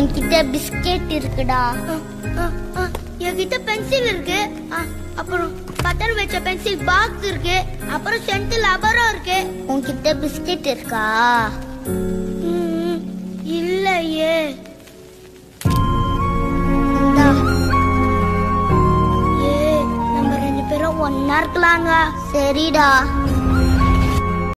என்கிட்ட பிஸ்கெட் இருக்குடா. ஆ, ஆ, என்கிட்ட பென்சில் இருக்கு. ஆ, அப்புறம் பட்டன் வச்ச பென்சில் பாக்ஸ் இருக்கு. அப்புறம் சென்ட் அபரம் இருக்கு. உன்கிட்ட பிஸ்கெட் இருக்கா? ம், இல்லையே. ஏ நம்ம ரெண்டு பேரும் ஒன்னா இருக்கலாங்க. சரிடா.